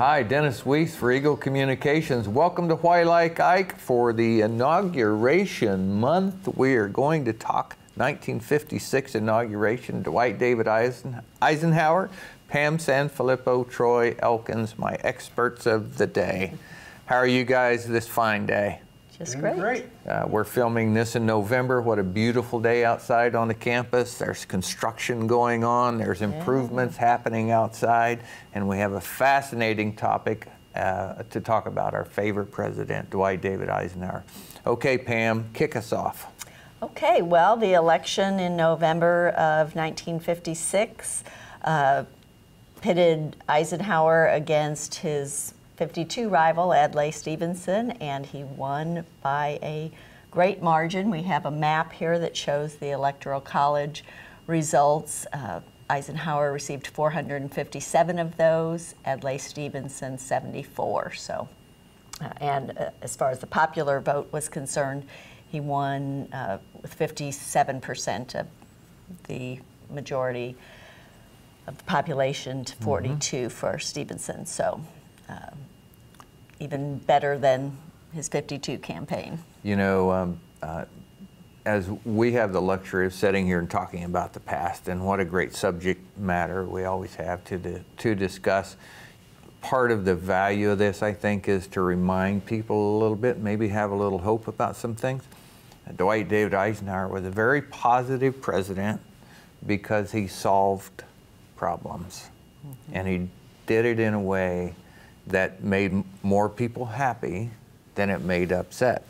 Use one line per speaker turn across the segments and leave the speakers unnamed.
Hi, Dennis Weiss for Eagle Communications. Welcome to Why Like Ike for the inauguration month. We are going to talk 1956 inauguration, Dwight David Eisenhower, Pam Sanfilippo, Troy Elkins, my experts of the day. How are you guys this fine day?
Just great. great.
Uh, we're filming this in November. What a beautiful day outside on the campus. There's construction going on. There's improvements yeah. happening outside. And we have a fascinating topic uh, to talk about our favorite president, Dwight David Eisenhower. Okay, Pam, kick us off.
Okay, well, the election in November of 1956 uh, pitted Eisenhower against his 52 rival Adlai Stevenson, and he won by a great margin. We have a map here that shows the Electoral College results. Uh, Eisenhower received 457 of those, Adlai Stevenson 74. So, uh, and uh, as far as the popular vote was concerned, he won uh, with 57% of the majority of the population to 42 mm-hmm. for Stevenson. So, um, even better than his 52 campaign.
You know, um, uh, as we have the luxury of sitting here and talking about the past, and what a great subject matter we always have to, to discuss. Part of the value of this, I think, is to remind people a little bit, maybe have a little hope about some things. Dwight David Eisenhower was a very positive president because he solved problems. Mm-hmm. And he did it in a way that made more people happy than it made upset.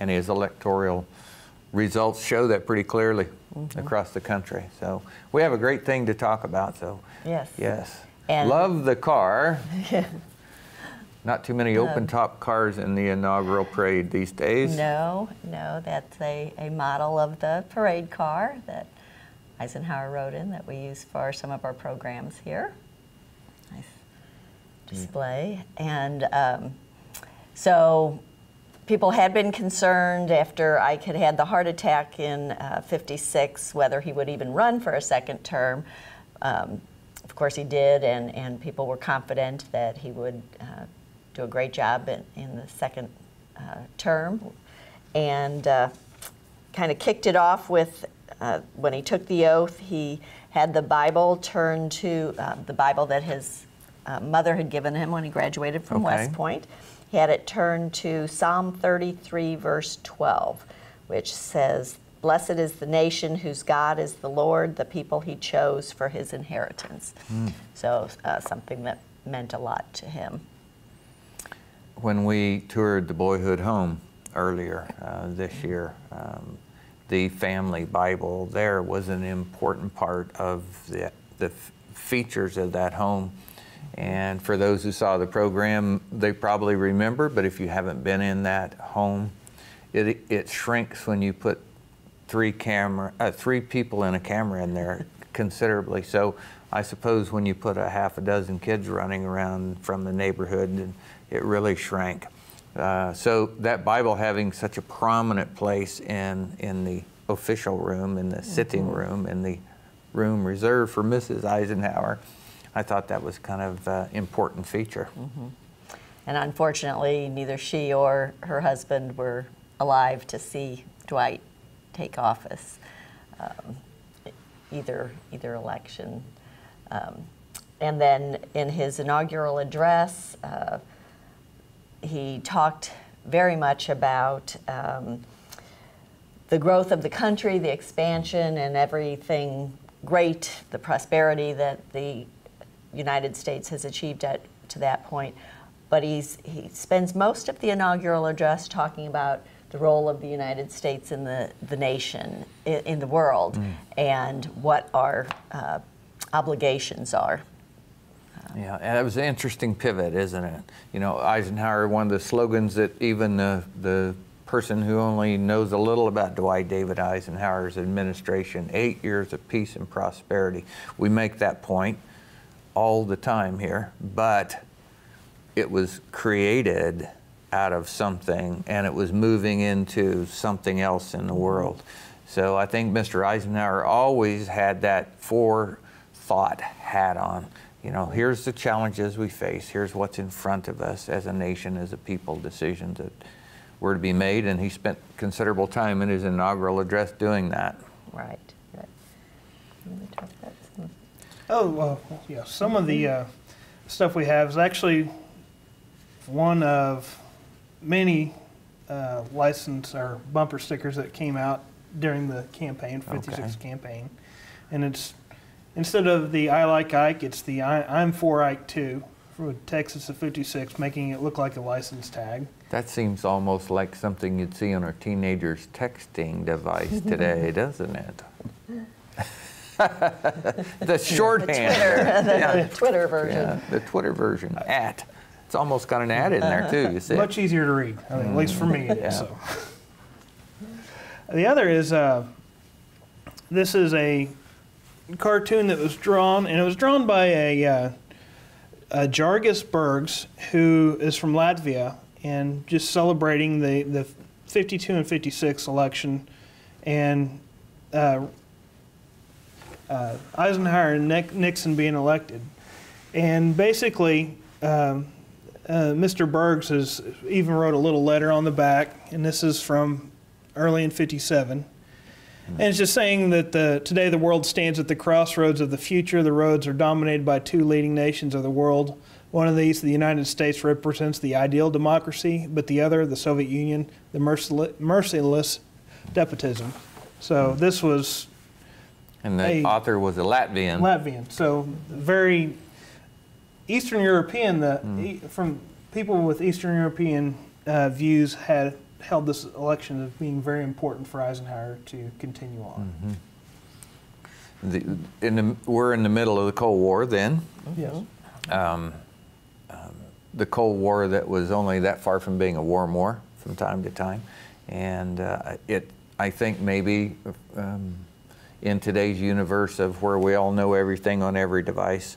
And his electoral results show that pretty clearly mm-hmm. across the country. So we have a great thing to talk about. So
yes,
yes, and love the car. Not too many open top cars in the inaugural parade these days.
No, no, that's a, a model of the parade car that Eisenhower rode in that we use for some of our programs here display. And um, so people had been concerned after Ike had had the heart attack in uh, 56 whether he would even run for a second term. Um, of course, he did, and, and people were confident that he would uh, do a great job in, in the second uh, term. And uh, kind of kicked it off with uh, when he took the oath, he had the Bible turned to uh, the Bible that his uh, mother had given him when he graduated from okay. West Point. He had it turned to Psalm 33, verse 12, which says, Blessed is the nation whose God is the Lord, the people he chose for his inheritance. Mm. So, uh, something that meant a lot to him.
When we toured the boyhood home earlier uh, this year, um, the family Bible there was an important part of the, the features of that home and for those who saw the program, they probably remember, but if you haven't been in that home, it, it shrinks when you put three camera, uh, three people in a camera in there considerably. So I suppose when you put a half a dozen kids running around from the neighborhood, it really shrank. Uh, so that Bible having such a prominent place in, in the official room, in the sitting mm-hmm. room, in the room reserved for Mrs. Eisenhower, I thought that was kind of an important feature. Mm-hmm.
And unfortunately, neither she or her husband were alive to see Dwight take office, um, either either election. Um, and then in his inaugural address, uh, he talked very much about um, the growth of the country, the expansion, and everything great, the prosperity that the United States has achieved at, to that point. But he's, he spends most of the inaugural address talking about the role of the United States in the, the nation, in, in the world, mm. and what our uh, obligations are.
Yeah, and that was an interesting pivot, isn't it? You know, Eisenhower, one of the slogans that even the, the person who only knows a little about Dwight David Eisenhower's administration, eight years of peace and prosperity. We make that point all the time here, but it was created out of something and it was moving into something else in the world. So I think Mr. Eisenhower always had that forethought hat on. you know, here's the challenges we face. Here's what's in front of us as a nation, as a people, decisions that were to be made. And he spent considerable time in his inaugural address doing that.
Right. right. You wanna talk about some-
Oh, well, yeah, some of the uh, stuff we have is actually one of many uh, license or bumper stickers that came out during the campaign, 56
Okay.
campaign. And it's, instead of the I like Ike, it's the I, I'm for Ike too, for Texas of 56, making it look like a license tag.
That seems almost like something you'd see on a teenager's texting device today, doesn't it? the shorthand.
Twitter, the Twitter version.
Yeah, the Twitter version. At. It's almost got an ad in there too. You see?
Much easier to read, I mean, at least for me.
Yeah.
So. the other is uh, this is a cartoon that was drawn, and it was drawn by a, uh, a Jargus Bergs, who is from Latvia, and just celebrating the, the 52 and 56 election, and uh, uh, Eisenhower and Nixon being elected. And basically, um, uh, Mr. Bergs has even wrote a little letter on the back, and this is from early in 57. And it's just saying that the, today the world stands at the crossroads of the future. The roads are dominated by two leading nations of the world. One of these, the United States, represents the ideal democracy, but the other, the Soviet Union, the merciless, merciless despotism. So this was
and the
Hey.
author was a Latvian.
Latvian. So very Eastern European. The e- from people with Eastern European uh, views had held this election as being very important for Eisenhower to continue on.
the, in the, we're in the middle of the Cold War then.
Yes.
Um, um, the Cold War that was only that far from being a warm war from time to time. And uh, it, I think maybe um, in today's universe of where we all know everything on every device,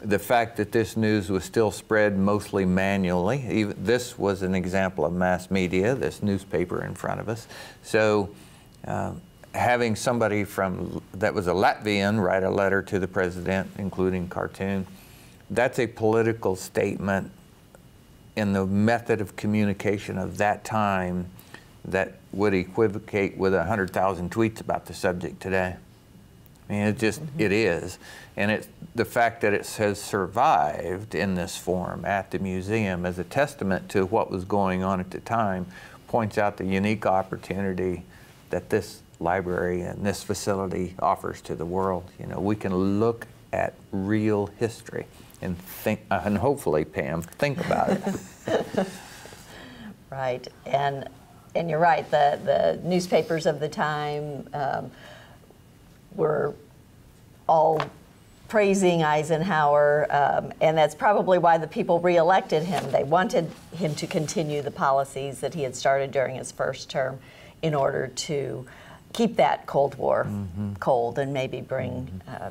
the fact that this news was still spread mostly manually, even, this was an example of mass media, this newspaper in front of us. So um, having somebody from that was a Latvian write a letter to the president, including cartoon, that's a political statement in the method of communication of that time that would equivocate with 100,000 tweets about the subject today. I mean, it just, it is. And it, the fact that it has survived in this form at the museum as a testament to what was going on at the time points out the unique opportunity that this library and this facility offers to the world. You know, we can look at real history and think, uh, and hopefully, Pam, think about it.
Right, and and you're right. The the newspapers of the time um, were all praising Eisenhower, um, and that's probably why the people reelected him. They wanted him to continue the policies that he had started during his first term, in order to keep that Cold War cold and maybe bring uh,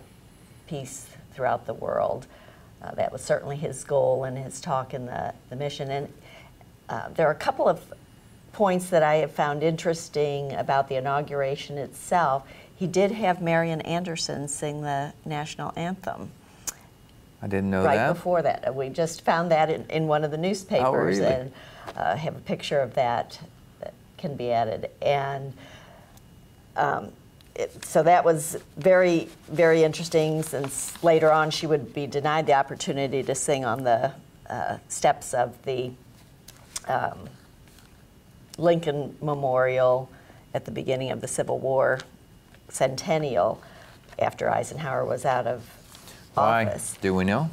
peace throughout the world. Uh, that was certainly his goal and his talk in the, the mission. And uh, there are a couple of points that I have found interesting about the inauguration itself. He did have Marian Anderson sing the national anthem
I didn't know
right
that.
Right before that. We just found that in, in one of the newspapers
really?
and uh, have a picture of that that can be added. And um, it, so that was very, very interesting since later on she would be denied the opportunity to sing on the uh, steps of the um, Lincoln Memorial at the beginning of the Civil War centennial after Eisenhower was out of
Why?
office.
Do we know?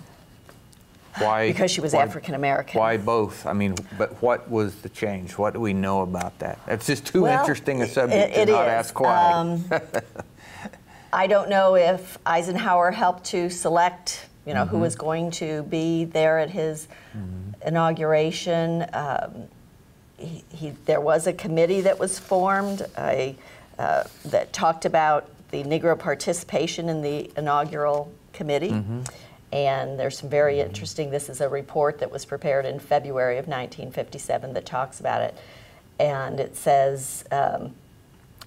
Why?
Because she was
why-
African American.
Why both? I mean, but what was the change? What do we know about that? It's just too
Well,
interesting a subject
it
to not
is.
ask why.
Um, I don't know if Eisenhower helped to select, you know,
Mm-hmm.
who was going to be there at his inauguration. Um, he, he, there was a committee that was formed I, uh, that talked about the Negro participation in the inaugural committee.
Mm-hmm.
And there's some very interesting, this is a report that was prepared in February of 1957 that talks about it. And it says, um,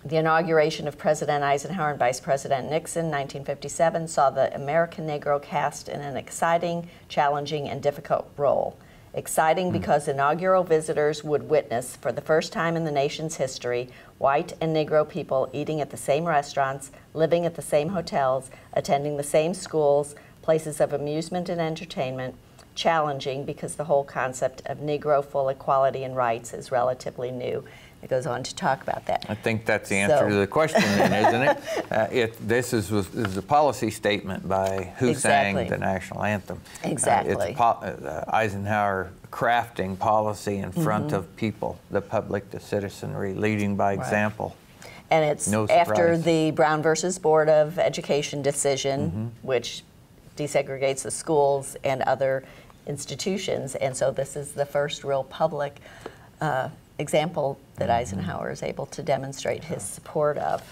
The inauguration of President Eisenhower and Vice President Nixon, 1957, saw the American Negro cast in an exciting, challenging, and difficult role. Exciting hmm. because inaugural visitors would witness, for the first time in the nation's history, white and Negro people eating at the same restaurants, living at the same hotels, attending the same schools, places of amusement and entertainment. Challenging because the whole concept of Negro full equality and rights is relatively new. It goes on to talk about that.
I think that's the answer
So-
to the question, then, isn't it? Uh, it this is, was, is a policy statement by who
Exactly.
sang the national anthem. Uh,
Exactly.
it's po- uh, Eisenhower crafting policy in front of people, the public, the citizenry, leading by.
Right.
example.
And it's
No
after the Brown versus Board of Education decision,
Mm-hmm.
which desegregates the schools and other institutions. And so this is the first real public uh, example that
Mm-hmm.
Eisenhower is able to demonstrate his support of.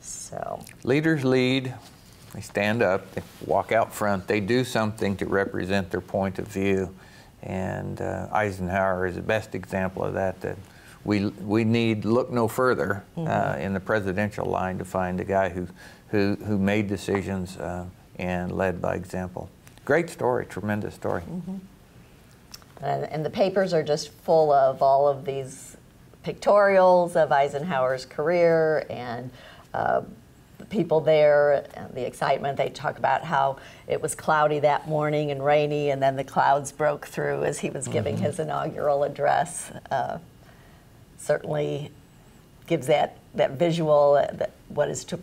So,
Leaders lead. They stand up. They walk out front. They do something to represent their point of view. And uh, Eisenhower is the best example of that. That we we need look no further uh, in the presidential line to find a guy who who who made decisions uh, and led by example. Great story. Tremendous story.
and, and the papers are just full of all of these pictorials of Eisenhower's career and uh, the people there, and the excitement. They talk about how it was cloudy that morning and rainy, and then the clouds broke through as he was giving his inaugural address. Uh, certainly gives that, that visual, uh, that what is to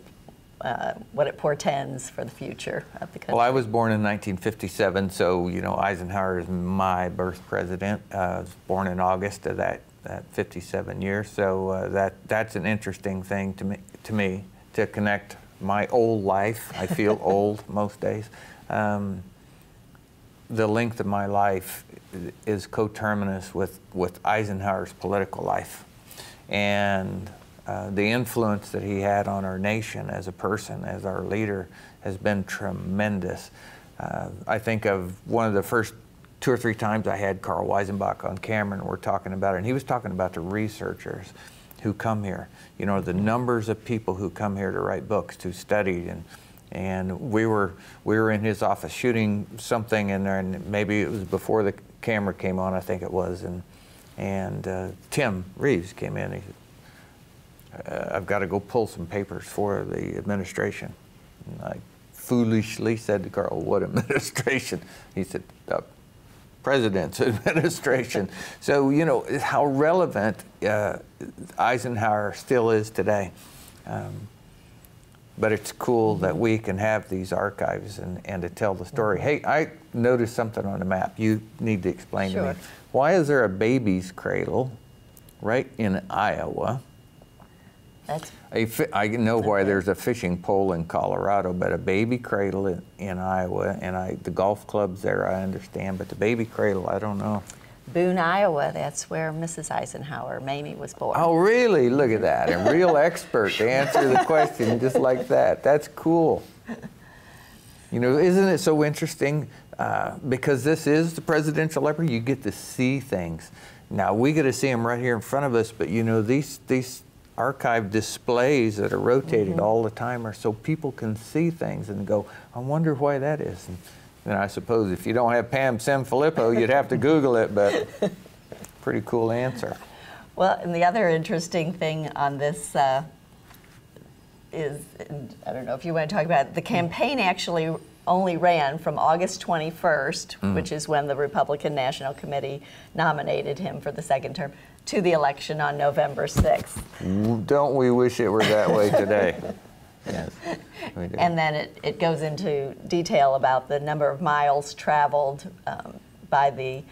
uh, what it portends for the future of the country.
Well, I was born in 1957, so you know Eisenhower is my birth president. Uh, I was born in August of that, that 57 year, so uh, that that's an interesting thing to me to me to connect my old life. I feel old most days. Um, the length of my life is coterminous with, with Eisenhower's political life. And uh, the influence that he had on our nation as a person, as our leader, has been tremendous. Uh, I think of one of the first two or three times I had Karl Weissenbach on camera and we're talking about it, and he was talking about the researchers who come here. You know, the numbers of people who come here to write books, to study, and and we were we were in his office shooting something in there, and maybe it was before the camera came on, I think it was, and and uh, Tim Rives came in. He said, uh, "I've got to go pull some papers for the administration." And I foolishly said to Karl, "What administration?" He said, "The president's administration." so you know how relevant uh, Eisenhower still is today. Um, but it's cool that we can have these archives and, and to tell the story. Hey, I noticed something on the map. You need to explain to me. Why is there a baby's cradle right in Iowa?
That's
A fi- I know why there's a fishing pole in Colorado, but a baby cradle in, in Iowa, and I, the golf clubs there I understand, but the baby cradle I don't know.
Boone, Iowa. That's where Mrs. Eisenhower, Mamie, was born.
Oh, really? Look at that. A real expert to answer the question just like that. That's cool. You know, isn't it so interesting? Uh, because this is the presidential library, you get to see things. Now, we get to see them right here in front of us, but you know, these, these archive displays that are rotated all the time are so people can see things and go, I wonder why that is. And, and I suppose if you don't have Pam Sanfilippo, you'd have to Google it, but pretty cool answer.
Well, and the other interesting thing on this uh, is, and I don't know if you want to talk about it, the campaign actually only ran from August 21st, which is when the Republican National Committee nominated him for the second term, to the election on November 6th.
Don't we wish it were that way today? yes, we do.
And then it, it goes into detail about the number of miles traveled um, by the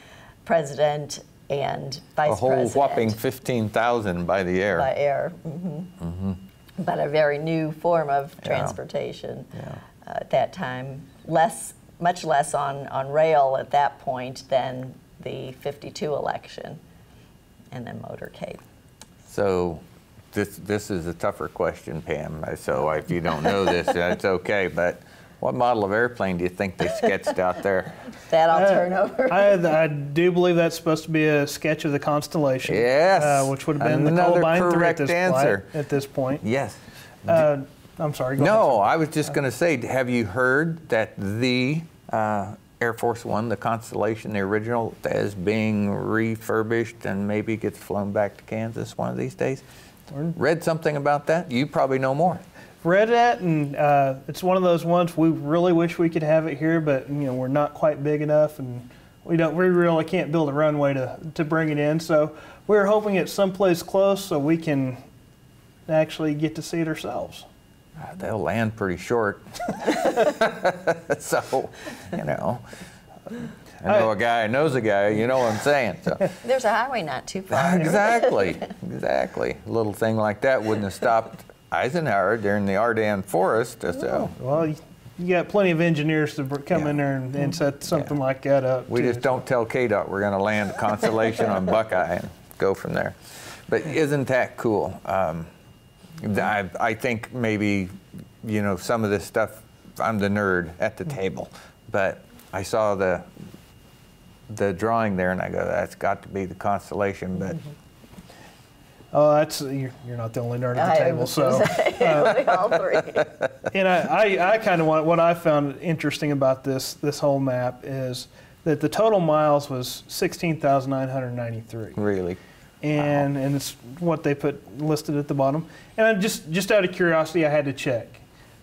president and vice president.
a whole
president.
whopping 15,000 by the air.
by air. Mm-hmm. But a very new form of
Yeah.
transportation
Yeah.
uh, at that time. Less, much less on, on rail at that point than the 52 election, and then motorcade.
So this, this is a tougher question, Pam. So if you don't know this, that's okay. But What model of airplane do you think they sketched out there?
That I'll
Uh,
turn over.
I, I do believe that's supposed to be a sketch of the constellation.
Yes.
Uh, which would have been the
Another
Columbine 3 at
correct
this,
answer.
point, at this point.
Yes.
Uh, I'm sorry. Go
No,
ahead,
I was just going to say, have you heard that the uh, Air Force One, the Constellation, the original, is being refurbished and maybe gets flown back to Kansas one of these days? Read something about that? You probably know more.
read it, and uh, it's one of those ones we really wish we could have it here, but you know we're not quite big enough, and we don't we really can't build a runway to to bring it in. So we're hoping it's someplace close so we can actually get to see it ourselves.
Uh, They'll land pretty short. so, you know, I know a guy who knows a guy, you know what I'm saying. So.
There's a highway not too far.
exactly, exactly. A little thing like that wouldn't have stopped Eisenhower during the Ardennes Forest. So
Well, you, you got plenty of engineers to come
Yeah.
in there and, and set something like that up.
we
too.
just don't tell KDOT we're going to land Constellation on Buckeye and go from there. But isn't that cool? Um, I, I think maybe, you know, some of this stuff, I'm the nerd at the mm-hmm. table, but I saw the the drawing there and I go, that's got to be the Constellation, but mm-hmm.
Oh, that's you're, you're not the only nerd at the
I
table.
was
So,
gonna say, uh, we all three.
and I, I, I kind of want what I found interesting about this this whole map is that the total miles was sixteen thousand nine hundred ninety three.
really,
and and it's what they put listed at the bottom. And I just just out of curiosity, I had to check.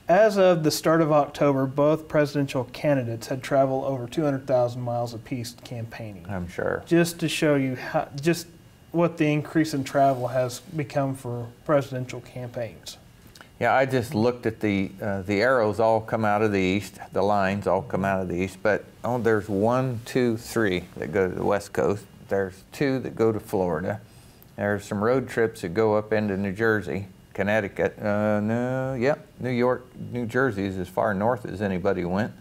As of the start of October, both presidential candidates had traveled over 200,000 miles apiece campaigning.
I'm sure.
Just to show you how, just what the increase in travel has become for presidential campaigns.
Yeah, I just looked at the uh, the arrows all come out of the east. The lines all come out of the east. But oh, there's one, two, three that go to the west coast. There's two that go to Florida. There's some road trips that go up into New Jersey, Connecticut. Uh, no, yep, New York, New Jersey is as far north as anybody went,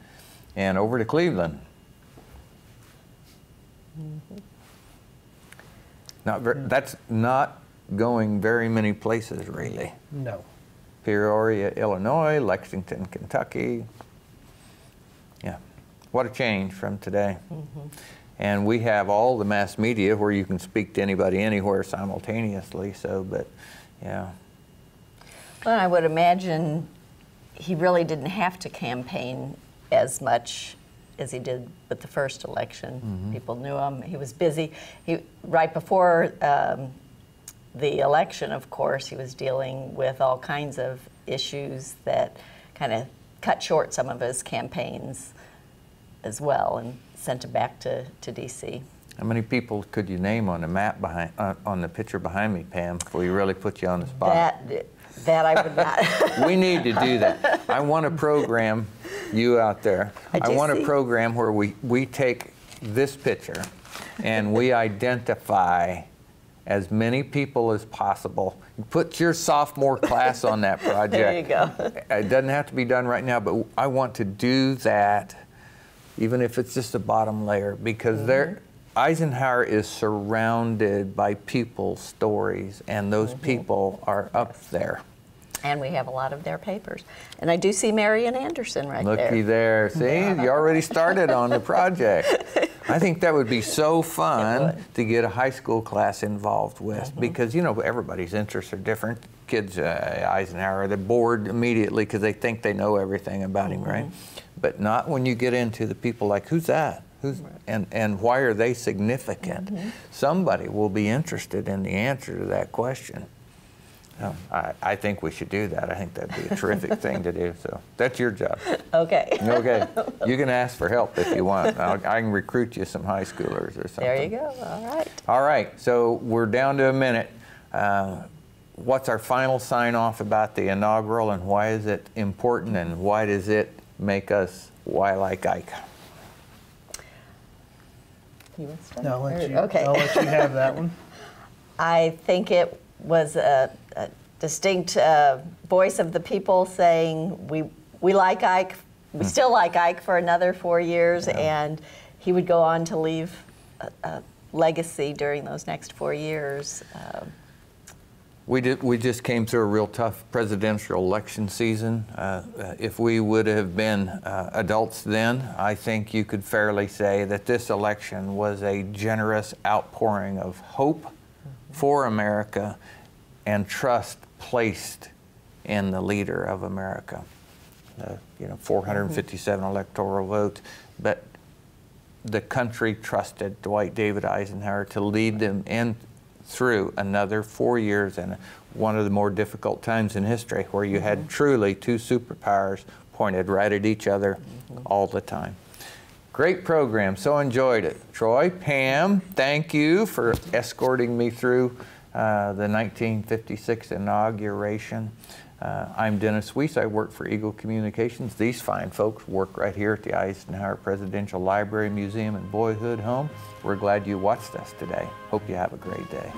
and over to Cleveland. Not ver- That's not going very many places, really.
No.
Peoria, Illinois, Lexington, Kentucky. Yeah, what a change from today. And we have all the mass media where you can speak to anybody anywhere simultaneously. So, but yeah,
Well, I would imagine he really didn't have to campaign as much as he did with the first election. People knew him. He was busy. He right before um, the election, of course, he was dealing with all kinds of issues that kind of cut short some of his campaigns as well, and sent him back to, to D.C.
how many people could you name on the map behind uh, on the picture behind me, Pam? If we really put you on the spot.
That that I would not.
we need to do that. I want a program, you out there.
I do
want a program where we, we take this picture and we identify as many people as possible. Put your sophomore class on that project.
There you go.
It doesn't have to be done right now, but I want to do that, even if it's just a bottom layer, because
Mm-hmm.
there. Eisenhower is surrounded by people's stories, and those
Mm-hmm.
people are up there.
And we have a lot of their papers. And I do see Marian Anderson right
Looky
there.
there. See, you already started on the project. I think that would be so fun to get a high school class involved with because, you know, everybody's interests are different. Kids, uh, Eisenhower, they're bored immediately because they think they know everything about him, right? But not when you get into the people like, who's that? Who's, and, and why are they significant? Somebody will be interested in the answer to that question. Um, I, I think we should do that. I think that'd be a terrific thing to do. So that's your job.
Okay.
Okay, you can ask for help if you want. I'll, I can recruit you some high schoolers or something.
There you go. All right.
All right, so we're down to a minute. Uh, what's our final sign off about the inaugural and why is it important and why does it make us why like Ike?
You want to start?
I'll let you,
Okay.
I'll let you have that one.
I think it was a, a distinct uh, voice of the people saying, we, we like Ike, we still like Ike for another four years, and he would go on to leave a, a legacy during those next four years. Um,
We did. We just came through a real tough presidential election season. Uh, uh, if we would have been uh, adults then, I think you could fairly say that this election was a generous outpouring of hope for America and trust placed in the leader of America. Uh, you know, 457 electoral votes, but the country trusted Dwight David Eisenhower to lead them in through another four years and one of the more difficult times in history where you had truly two superpowers pointed right at each other all the time. Great program, so enjoyed it. Troy, Pam, thank you for escorting me through uh, the 1956 inauguration. Uh, I'm Dennis Weiss. I work for Eagle Communications. These fine folks work right here at the Eisenhower Presidential Library, Museum, and Boyhood Home. We're glad you watched us today. Hope you have a great day.